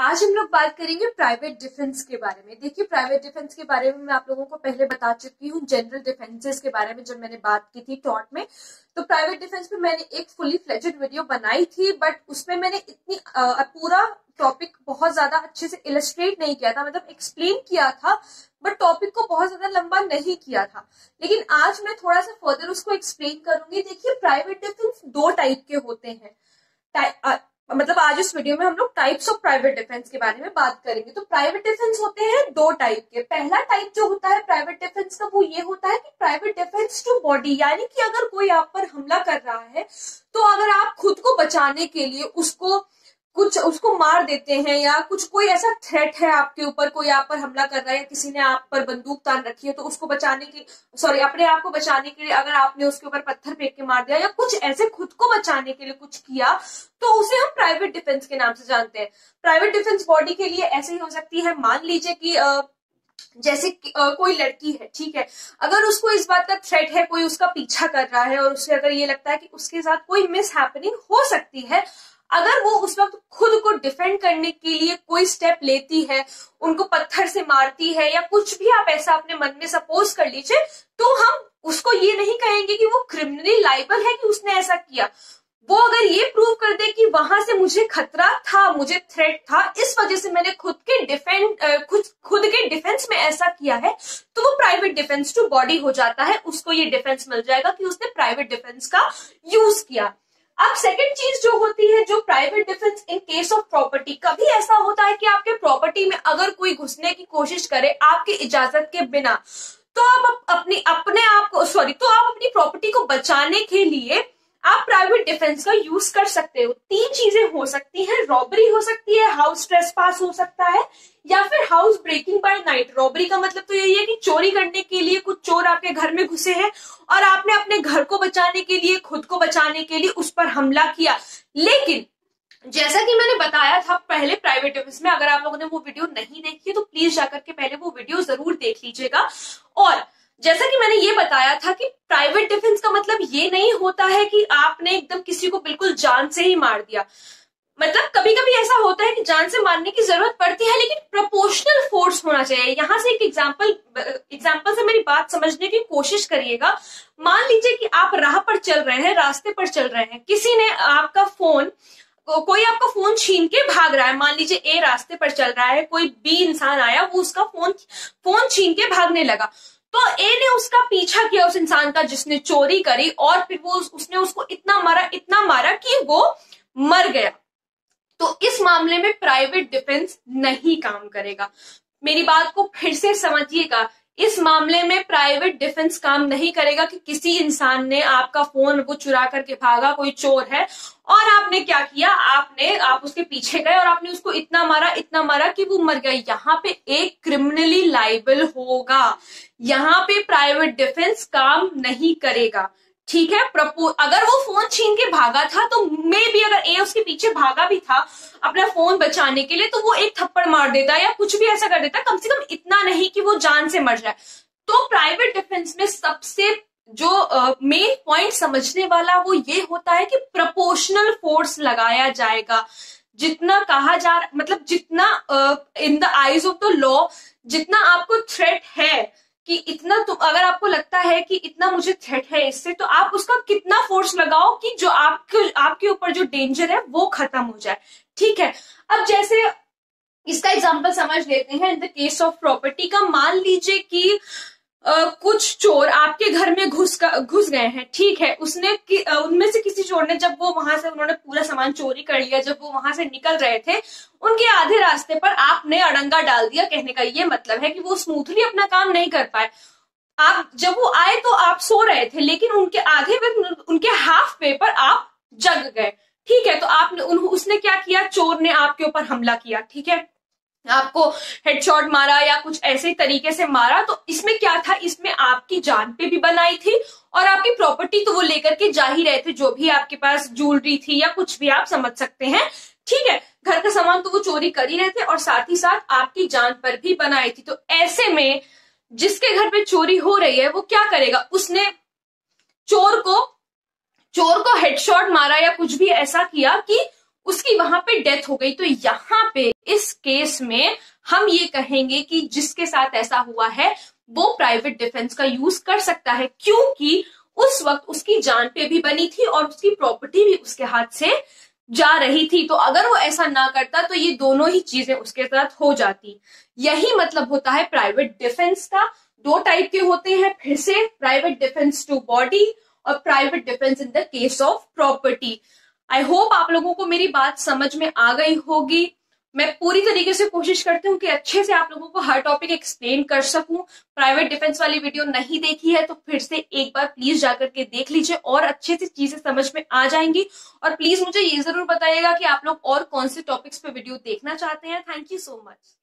आज हम लोग बात करेंगे प्राइवेट डिफेंस के बारे में। देखिए प्राइवेट डिफेंस के बारे में मैं आप लोगों को पहले बता चुकी हूँ जनरल डिफेंसेस के बारे में जब मैंने बात की थी टॉट में तो प्राइवेट डिफेंस में मैंने एक फुली फ्लेजेड वीडियो बनाई थी बट उसमें मैंने इतनी आ, पूरा टॉपिक बहुत ज़्यादा अच्छे से इलस्ट्रेट नहीं किया था मतलब एक्सप्लेन किया था बट टॉपिक को बहुत ज़्यादा लंबा नहीं किया था। लेकिन आज मैं थोड़ा सा फर्दर उसको एक्सप्लेन करूँगी। देखिए प्राइवेट डिफेंस दो टाइप के होते हैं। मतलब आज इस वीडियो में हम लोग टाइप्स ऑफ़ प्राइवेट डिफेंस के बारे में बात करेंगे। तो प्राइवेट डिफेंस होते हैं दो टाइप के। पहला टाइप जो होता है प्राइवेट डिफेंस का, वो ये होता है कि प्राइवेट डिफेंस टू बॉडी यानी कि अगर कोई आप पर हमला कर रहा है तो अगर आप खुद को बचाने के लिए उसको कुछ उसको मार देते हैं या कुछ कोई ऐसा थ्रेट है आपके ऊपर कोई आप पर हमला कर रहा है या किसी ने आप पर बंदूक तान रखी है तो उसको बचाने की सॉरी अपने आप को बचाने के लिए अगर आपने उसके ऊपर पत्थर फेंक के मार दिया या कुछ ऐसे खुद को बचाने के लिए कुछ किया तो उसे हम प्राइवेट डिफेंस के नाम से जानते हैं। प्राइवेट डिफेंस बॉडी के लिए ऐसे ही हो सकती है। मान लीजिए कि आ, जैसे कोई लड़की है ठीक है अगर उसको इस बात का थ्रेट है कोई उसका पीछा कर रहा है और उसे अगर ये लगता है कि उसके साथ कोई मिस हो सकती है अगर वो उस वक्त खुद को डिफेंड करने के लिए कोई स्टेप लेती है, उनको पत्थर से मारती है या कुछ भी आप ऐसा अपने मन में सपोज़ कर लीजिए तो हम उसको ये नहीं कहेंगे कि वो क्रिमिनली लाइबल है कि उसने ऐसा किया। वो अगर ये प्रूव कर दे कि वहाँ से मुझे खतरा था, मुझे थ्रेट था, इस वजह से मैंने खुद के डिफेंड खुद खुद के डिफेंस में ऐसा किया है तो वो प्राइवेट डिफेंस टू बॉडी हो जाता है, उसको ये डिफेंस मिल जाएगा कि उसने प्राइवेट डिफेंस का यूज़ किया। अब सेकंड चीज़ जो होती है, जो private defence in case of property कभी ऐसा होता है कि आपके प्रॉपर्टी में अगर कोई घुसने की कोशिश करे आपकी इजाज़त के बिना तो आप अपनी, अपने आप को सॉरी तो आप अपनी प्रॉपर्टी को बचाने के लिए आप प्राइवेट डिफेंस का यूज़ कर सकते हो। तीन चीज़ें हो सकती हैं। रॉबरी हो सकती है हाउस ट्रेस पास हो सकता है, या फिर house breaking by night robbery का मतलब तो यही है कि चोरी करने के लिए कुछ चोर आपके घर में घुसे हैं और आपने अपने घर को बचाने के लिए, खुद को बचाने के लिए उस पर हमला किया। लेकिन, जैसा कि मैंने बताया था पहले प्राइवेट डिफेंस में, अगर आप लोगों ने वो वीडियो नहीं देखी तो प्लीज़ जाकर के पहले वो वीडियो ज़रूर देख लीजिएगा। और जैसा कि मैंने ये बताया था कि प्राइवेट डिफेंस का मतलब ये नहीं होता है कि आपने एकदम किसी को बिल्कुल जान से ही मार दिया। मतलब कभी कभी ऐसा होता है कि जान से मारने की ज़रूरत पड़ती है, लेकिन प्रोपोर्शनल फोर्स होना चाहिए। यहाँ से एक एग्ज़ाम्पल एग्ज़ाम्पल से मेरी बात समझने की कोशिश करिएगा। मान लीजिए कि आप राह पर चल रहे हैं, रास्ते पर चल रहे हैं। किसी ने आपका फ़ोन कोई आपका फ़ोन छीन के भाग रहा है। मान लीजिए ए रास्ते पर चल रहा है, कोई बी इंसान आया, वो उसका फ़ोन फ़ोन छीन के भागने लगा। तो ए ने उसका पीछा किया उस इंसान का जिसने चोरी करी और फिर वो उसने उसको इतना मारा इतना मारा कि वो मर गया। तो इस मामले में प्राइवेट डिफेंस नहीं काम करेगा। मेरी बात को फिर से समझिएगा। इस मामले में प्राइवेट डिफेंस काम नहीं करेगा कि किसी इंसान ने आपका फ़ोन वो चुरा करके भागा, कोई चोर है, और आपने क्या किया? आपने, आप उसके पीछे गए और आपने उसको इतना मारा इतना मारा कि वो मर गया। यहाँ पे एक क्रिमिनली लाइबल होगा। यहाँ पे प्राइवेट डिफेंस काम नहीं करेगा। ठीक है प्रपोज अगर वो फ़ोन छीन के भागा था तो मे भी अगर ए उसके पीछे भागा भी था अपना फ़ोन बचाने के लिए तो वो एक थप्पड़ मार देता या कुछ भी ऐसा कर देता कम से कम इतना नहीं कि वो जान से मर जाए। तो प्राइवेट डिफेंस में सबसे जो मेन uh, पॉइंट समझने वाला वो ये होता है कि प्रपोर्शनल फोर्स लगाया जाएगा। जितना कहा जा मतलब जितना in the eyes of the law जितना आपको थ्रेट है कि इतना तो अगर आपको लगता है कि इतना मुझे थ्रेट है इससे तो आप उसका कितना फोर्स लगाओ कि जो आपके आपके ऊपर जो डेंजर है, वो खत्म हो जाए। ठीक है? अब जैसे इसका एग्ज़ाम्पल समझ लेते हैं। In the case of property का मान लीजिए कि कुछ चोर आपके घर में घुस घुस गए हैं। ठीक है, उसने उनमें से किसी चोर ने जब वो वहाँ से उन्होंने पूरा सामान चोरी कर लिया, जब वो वहाँ से निकल रहे थे, उनके आधे रास्ते पर आपने अड़ंगा डाल दिया कहने का ये मतलब है कि वो स्मूथली अपना काम नहीं कर पाए। आप, जब वो आए तो आप सो रहे थे, लेकिन उनके आधे उनके हाफ़ पे पर आप जग गए। ठीक है तो आपने उसने क्या किया? चोर ने आपके ऊपर हमला किया, ठीक है? आपको हेडशॉट मारा या कुछ ऐसे तरीके से मारा तो इसमें क्या था? इसमें आपकी जान पे भी बनाई थी और आपकी प्रॉपर्टी तो वो लेकर के जा ही रहे थे, जो भी आपके पास ज्वेलरी थी या कुछ भी आप समझ सकते हैं। ठीक है, घर का सामान तो वो चोरी कर ही रहे थे और साथ ही साथ आपकी जान पर भी बनाई थी। तो ऐसे में जिसके घर पे चोरी हो रही है, वो क्या करेगा? उसने चोर को चोर को हेडशॉट मारा या कुछ भी ऐसा किया कि उसकी वहाँ पे डेथ हो गई। तो यहाँ पे इस केस में हम ये कहेंगे कि जिसके साथ ऐसा हुआ है, वो प्राइवेट डिफेंस का यूज़ कर सकता है, क्योंकि उस वक्त उसकी जान पे भी बनी थी और उसकी प्रॉपर्टी भी उसके हाथ से जा रही थी। तो अगर वो ऐसा ना करता तो ये दोनों ही चीज़ें उसके साथ हो जाती। यही मतलब होता है प्राइवेट डिफेंस का। दो टाइप के होते हैं, फिर से प्राइवेट डिफेंस टू बॉडी और private defence in the case of property. I hope आप लोगों को मेरी बात समझ में आ गई होगी। मैं पूरी तरीके से कोशिश करती हूँ कि अच्छे से आप लोगों को हर टॉपिक एक्सप्लेन कर सकूँ। प्राइवेट डिफेंस वाली वीडियो नहीं देखी है तो फिर से एक बार प्लीज़ जाकर के देख लीजिए और अच्छे से चीज़ें समझ में आ जाएँगी। और प्लीज़ मुझे ये ज़रूर बताइएगा कि आप लोग और कौन से टॉपिक्स पे वीडियो देखना चाहते हैं। Thank you so much